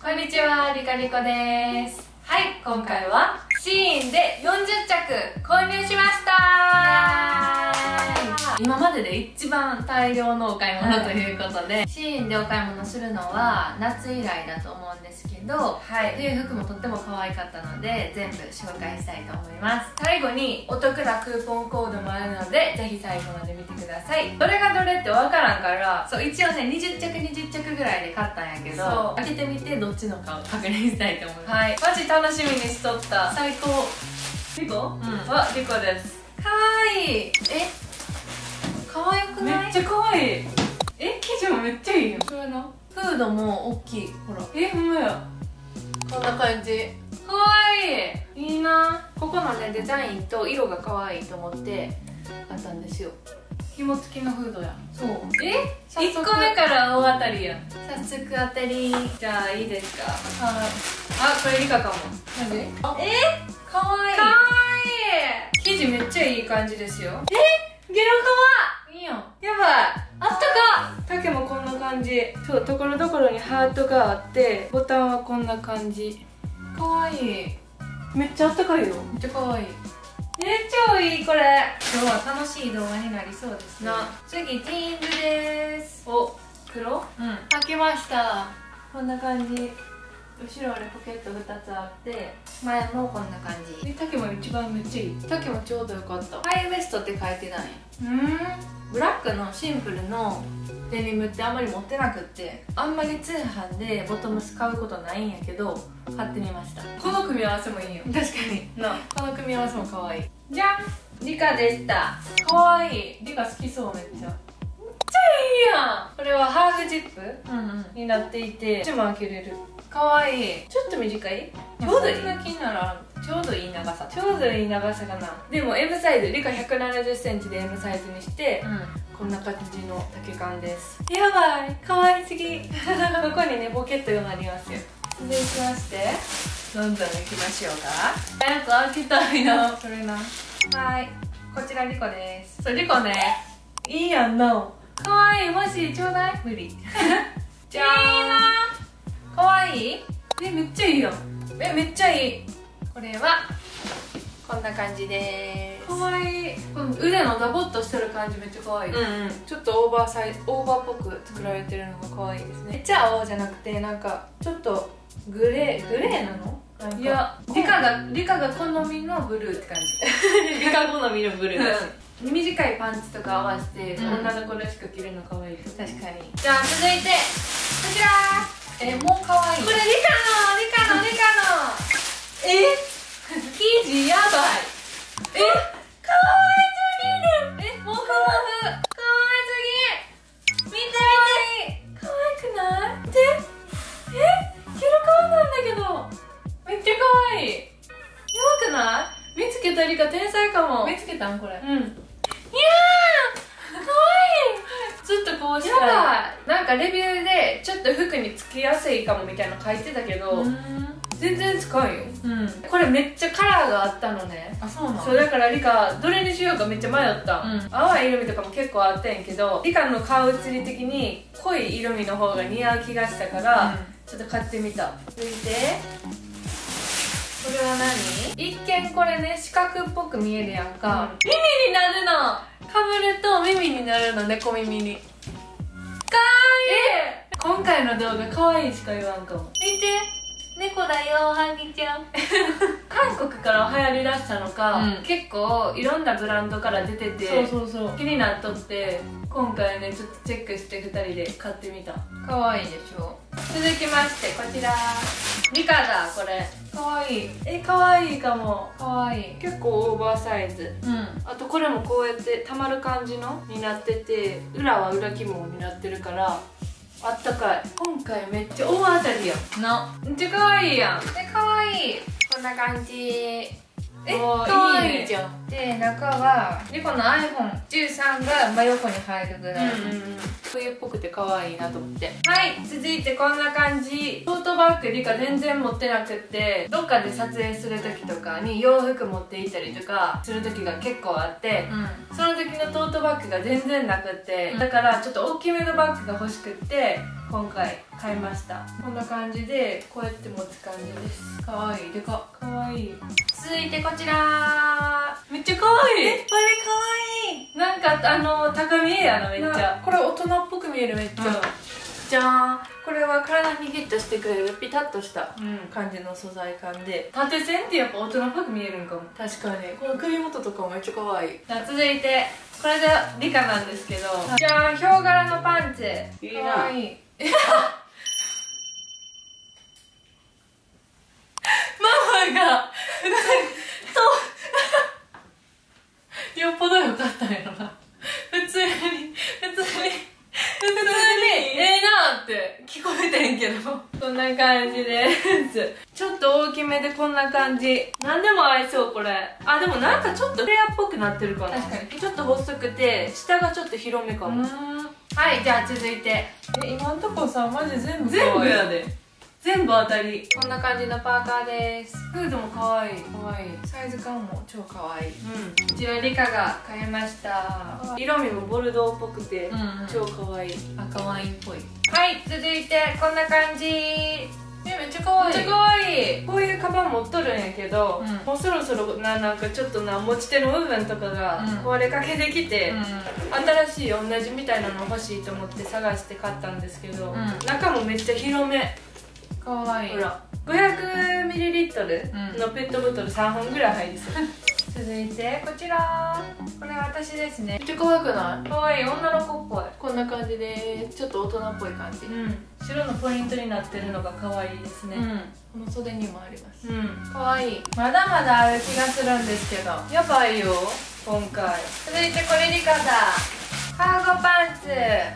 こんにちは、リカリコです。はい、今回はシーンで40着購入しました今までで一番大量のお買い物ということで、シーンでお買い物するのは夏以来だと思うんですけど、はい。っていう服もとっても可愛かったので全部紹介したいと思います。最後にお得なクーポンコードもあるのでぜひ最後まで見てください。どれがどれってわからんから。そう一応ね20着20着ぐらいで買ったんやけど開けてみてどっちのかを確認したいと思います。はい。マジ楽しみにしとった。最高。リコ？うん。はリコです。かわいい。えかわいくない？めっちゃ可愛い。え生地もめっちゃいいよそれな。フードも大きい。ほら。えほんまや。こんな感じ。可愛い。いいな。ここのねデザインと色が可愛いと思ってあったんですよ。紐付きのフードやそう。え？早速。1個目から大当たりやん。早速当たり。じゃあいいですか。はい。あこれリカかも。何え？かわい。いかわい。い生地めっちゃいい感じですよ。ゲロかわいいあったか丈もこんな感じ。そうところどころにハートがあってボタンはこんな感じ。かわいい。めめっちゃあったかいよ。っちゃかわいい。え超いいこれ。今日は楽しい動画になりそうですね。な。次ジーンズです。お黒？うん。履きました。こんな感じ後ろにポケット2つあって前もこんな感じ。で丈も一番めっちゃいい。丈もちょうどよかった。ハイウエストって書いてない。うん？ブラックのシンプルのデニムってあんまり持ってなくってあんまり通販でボトムス買うことないんやけど買ってみました。この組み合わせもいいよ。確かに。なこの組み合わせも可愛い。じゃん。リカでした。可愛い。リカ好きそうめっちゃちゃいいやん。これはハーフジップうんうん。になっていてこっちも開けれる。可愛いちょっと短い？ちょうどいいな気にならちょうどいい長さ。ちょうどいい長さかな。でも M サイズ。リカ1 7 0ンチで M サイズにしてうこんな感じの丈感です。やばい。可愛すぎ。ここにねポケットがありますよ。続きまして。んどんどん行きましょうか。早く開けたいな。それな。はい。こちらリコです。そうリコね。いいやんな可愛い。マジちょうだい。無理。じゃーん。可愛い。えめっちゃいいやん。えめっちゃいい。これはこんな感じです。可愛い。この腕のダボっとしてる感じめっちゃ可愛い、うんうん。ちょっとオーバーサイズオーバーっぽく作られてるのが可愛いですね。めっちゃ青じゃなくてなんかちょっとグレーグレーなの？いやリカがリカが好みのブルーって感じ。リカ好みのブルーだし。短いパンツとか合わせて、うん。女の子らしく着るの可愛い。と確かに。じゃあ続いてこちら。えもう可愛い。これリカのリカのリカの。え？生地やばい。え？可愛すも。見つけたんこれ。うん。いやー可愛いずっとこうしたい。なんかレビューでちょっと服につきやすいかもみたいなの書いてたけど、うん。全然使うよ。うん。これめっちゃカラーがあったのね。あそうなの？そうだからリカどれにしようかめっちゃ迷った、うん。淡い色味とかも結構あったんやけどリカの顔写り的に濃い色味の方が似合う気がしたから、ちょっと買ってみた。続いてこれは何？一見これね四角っぽく見えるやんか、耳になるの。かぶると耳になるの猫耳に。かわいい。今回の動画かわいいしか言わんかも。見て。猫だよハニちゃん。韓国から流行りだしたのか、うん。結構いろんなブランドから出ててそうそうそう。気になっとって今回ねちょっとチェックして2人で買ってみた。可愛いでしょ。続きましてこちらリカだこれ。かわい。いえかわいいかも。可愛い。結構オーバーサイズ。うん。あとこれもこうやってたまる感じのになってて裏は裏起毛になってるからあったかい。今回めっちゃ大当たりやん。な。めっちゃかわいいやん。え可愛い。こんな感じえおーかわいじゃん。で中はリコの iPhone13 が真横に入るぐらい、うんうんうん。冬っぽくて可愛いなと思って。はい続いてこんな感じ。トートバッグリカ全然持ってなくってどっかで撮影する時とかに洋服持って行ったりとかする時が結構あってうその時のトートバッグが全然なくってだからちょっと大きめのバッグが欲しくって今回買いました。こんな感じでこうやって持つ感じです。ん可愛い。でかかわいい。続いてこちら。めっちゃ可愛い。えこれかわい。いなんかあの高見えやなめっちゃ。これ大人っぽく見えるめっちゃ、うん。じゃーん。これは体にフィットしてくれるピタッとしたうん。感じの素材感で。縦線ってやっぱ大人っぽく見えるんかも。確かに。この首元とかもめっちゃ可愛い。じゃあ続いて。これで理科なんですけど。じゃあヒョウ柄のパンツ。いいな。かわい。い ママがとよっぽどよかったんやろな普通に普通に普通に。ええなって聞こえてんけど。こんな感じです。ちょっと大きめでこんな感じ。何でも合いそうこれ。あでもなんかちょっとレアっぽくなってるかな。確かに。ちょっと細くて下がちょっと広めかも、はいじゃあ続いて。え今んとこさマジ全部全部やで全部当たり。こんな感じのパーカーです。フードも可愛い。可愛い。サイズ感も超可愛い。うん。こちらリカが買いました。色味もボルドーっぽくて、うんうん。超可愛い。赤ワインっぽい。はい続いてこんな感じ。えめっちゃ可愛い。めっちゃ可愛い。こういうカバン持っとるんやけど、うん。もうそろそろななんかちょっとな持ち手の部分とかがうん。壊れかけてきて、うん。新しい同じみたいなの欲しいと思って探して買ったんですけど、うん。中もめっちゃ広め可愛いほら 500ml のペットボトル3本ぐらい入りそう続いてこちら。これ私ですね。めっちゃ可愛くない？可愛い。女の子っぽい。こんな感じでちょっと大人っぽい感じ。うん。白のポイントになってるのが可愛いですね。うん。この袖にもあります。うん。可愛い。まだまだある気がするんですけど。やばいよ。今回。続いてこれリカだ。カーゴパンツ。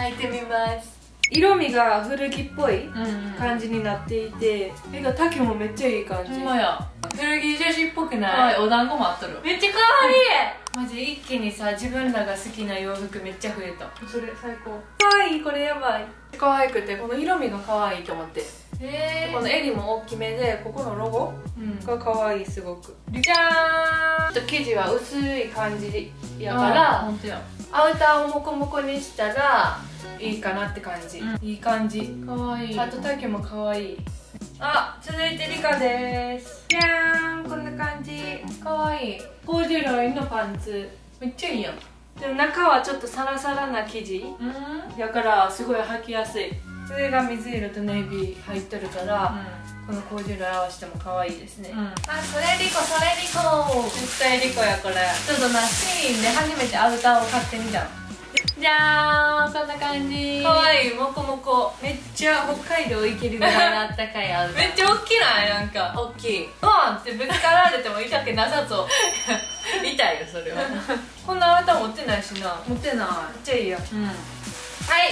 履いてみます色味が古着っぽいうん感じになっていて絵が丈もめっちゃいい感じ。ほんまや古着女子っぽくない、はいお団子もあっとる。めっちゃ可愛い！マジ一気にさ自分らが好きな洋服めっちゃ増えた。それ最高。可愛いこれやばい。可愛くてこの色味が可愛いと思って。へこの襟も大きめでここのロゴうん。が可愛いすごく。じゃーん。ちょっと生地は薄い感じやから本当や。アウターをモコモコにしたらいいかなって感じ、うん。いい感じ。可愛い。あと丈も可愛いあ続いてリカです。じゃーんこんな感じ。可愛いコーデュロイのパンツ。めっちゃいいやん。でも中はちょっとサラサラな生地。うん？だからすごい履きやすい。上が水色とネイビー入ってるから、このコーデュロイ合わせても可愛いですね、うん。あそれリコそれリコ。絶対リコやこれ。ちょっとなシーンで初めてアウターを買ってみたじゃーん。こんな感じ。可愛いモコモコめっちゃ北海道行けるぐらいのあったかいアウターめっちゃ大きない？なんか。大きい。ワンってぶつかられても痛くなさそう。痛いよそれは。こんなアウター持ってないしな。めっ持ってない。ちゃいいやん。うん。はい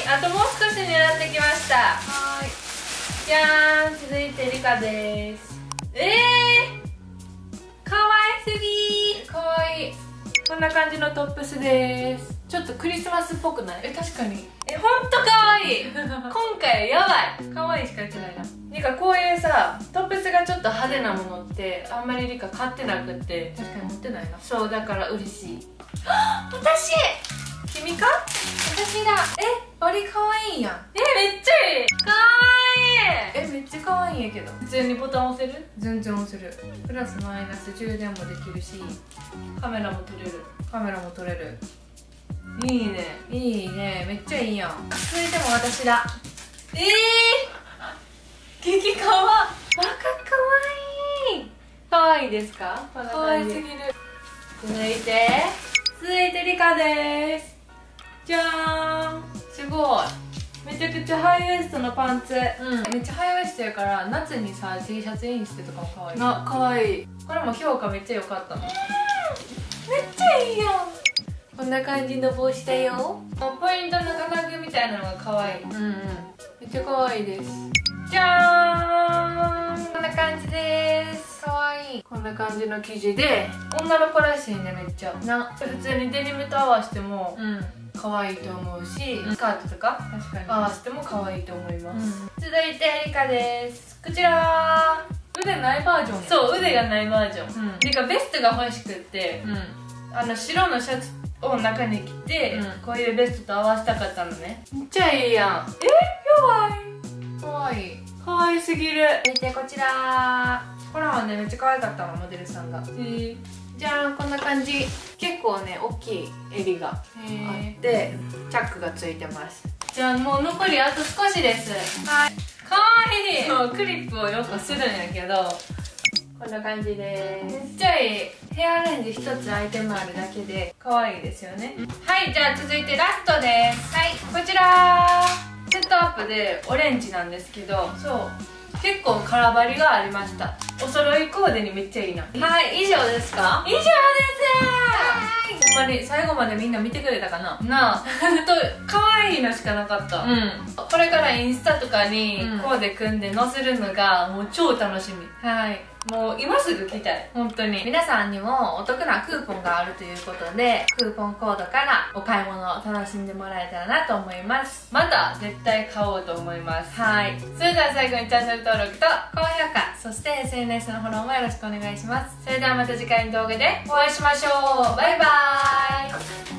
あともう少しになってきました。はじゃーん続いてリカです。えー、かわいすぎー。かわいい。こんな感じのトップスですちょっとクリスマスっぽくない？え確かに。えほんとかわいい。今回やばい。かわいいしか言ってないな。リカこういうさトップスがちょっと派手なものってあんまりリカ買ってなくって。確かに持ってないな。そうだから嬉しい。私！君か？私だ。えバリ可愛いやん。えめっちゃいい。かわいい。えめっちゃ可愛いんやけど。普通にボタン押せる？全然押せる。プラスマイナス充電もできるしカメラも撮れる。カメラも撮れるいいね。いいね。めっちゃいいやん。続いても私だ。え激かわ。バカかわいい。かわいいですか？こんー、な可愛感じすぎる。続いて。続いてリカです。じゃーん。すごい。めちゃくちゃハイウエストのパンツ。うん。めっちゃハイウエストやから夏にさ T シャツインしてとかも可愛い。なかわい。いこれも評価めっちゃ良かった。のめっちゃいいやんこんな感じの帽子だよ。ポイントの金具みたいなのが可愛い。うんうん。めっちゃ可愛いです。じゃーん。こんな感じです。可愛い。こんな感じの生地で。女の子らしいねめっちゃ。な。普通にデニムと合わせてもうん。可愛いと思うし、スカートとか確かに。合わせても可愛いと思います、うん。続いてリカです。こちら。腕ないバージョンそう腕がないバージョン、うん。リカベストが欲しくってうん。あの白のシャツを中に着て、うん。こういうベストと合わせたかったのね。めっちゃいいやん。えやばい。かわい。い可愛すぎる。見てこちら。これはねめっちゃ可愛かったのモデルさんが。へじゃんこんな感じ。結構ね大きい襟があえ。ってチャックがついてます。じゃあもう残りあと少しです。はい。可愛い。そうクリップをよくするんやけどこんな感じです。めっちゃいいヘアアレンジ一つアイテムあるだけで可愛いですよね。はいじゃあ続いてラストです。はい。こちら。セットアップでオレンジなんですけどそう。結構空張りがありました。お揃いコーデにめっちゃいいな。はい以上ですか？以上です。ほんまに最後までみんな見てくれたかな？なあ。ほんと可愛いのしかなかった、ん。これからインスタとかにうん。コーデ組んで載せるのがもう超楽しみ。はいもう今すぐ来たい。本当に。皆さんにもお得なクーポンがあるということでクーポンコードからお買い物を楽しんでもらえたらなと思います。また絶対買おうと思います。はい。それでは最後にチャンネル登録と高評価そして SNS のフォローもよろしくお願いします。それではまた次回の動画でお会いしましょう。バイバーイ